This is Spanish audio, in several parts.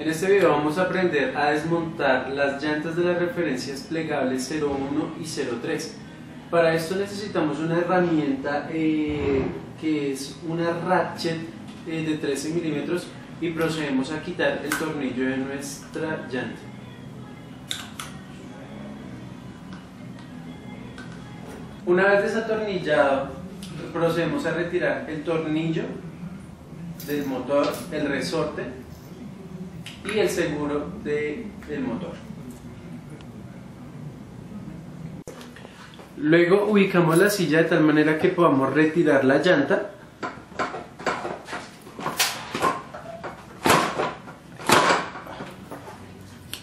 En este video vamos a aprender a desmontar las llantas de las referencias plegables 01 y 03. Para esto necesitamos una herramienta eh, que es una ratchet eh, de 13 milímetros y procedemos a quitar el tornillo de nuestra llanta. Una vez desatornillado, procedemos a retirar el tornillo del motor, el resorte y el seguro de, del motor. Luego ubicamos la silla de tal manera que podamos retirar la llanta.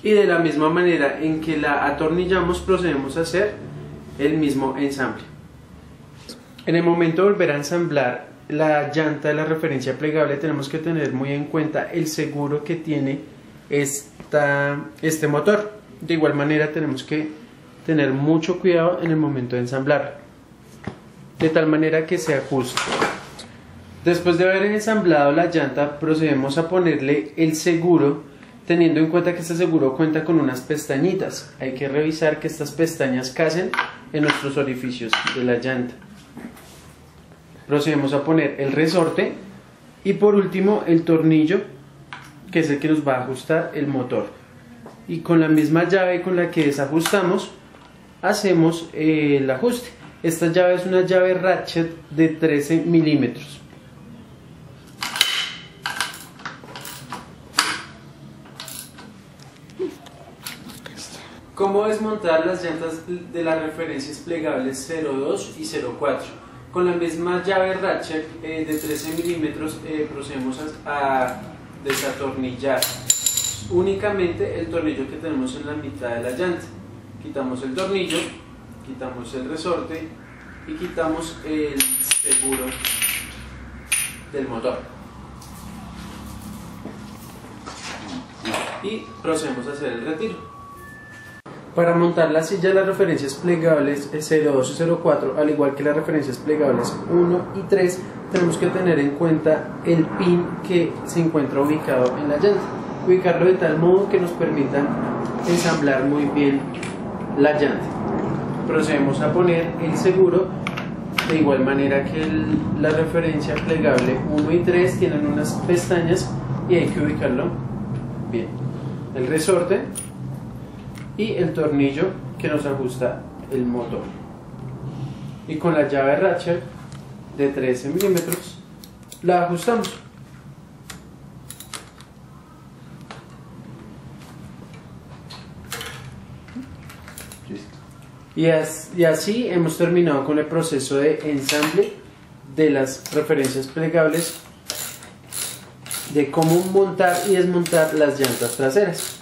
Y de la misma manera en que la atornillamos procedemos a hacer el mismo ensamble. En el momento de volver a ensamblar la llanta de la referencia plegable tenemos que tener muy en cuenta el seguro que tiene esta, este motor. De igual manera tenemos que tener mucho cuidado en el momento de ensamblar, de tal manera que se ajuste. Después de haber ensamblado la llanta procedemos a ponerle el seguro teniendo en cuenta que este seguro cuenta con unas pestañitas. Hay que revisar que estas pestañas casen en nuestros orificios de la llanta procedemos a poner el resorte y por último el tornillo que es el que nos va a ajustar el motor. Y con la misma llave con la que desajustamos hacemos eh, el ajuste. Esta llave es una llave ratchet de 13 milímetros. ¿Cómo desmontar las llantas de las referencias plegables 02 y 04? Con la misma llave ratchet eh, de 13 milímetros eh, procedemos a, desatornillar únicamente el tornillo que tenemos en la mitad de la llanta. Quitamos el tornillo, quitamos el resorte y quitamos el seguro del motor. Y procedemos a hacer el retiro. Para montar la silla las referencias plegables 02 y 04, al igual que las referencias plegables 1 y 3, tenemos que tener en cuenta el pin que se encuentra ubicado en la llanta. Ubicarlo de tal modo que nos permita ensamblar muy bien la llanta. Procedemos a poner el seguro de igual manera que la referencia plegable 1 y 3 tienen unas pestañas y hay que ubicarlo bien. El resorte y el tornillo que nos ajusta el motor. Y con la llave ratchet de 13 milímetros la ajustamos. Y, y así hemos terminado con el proceso de ensamble de las referencias plegables de cómo montar y desmontar las llantas traseras.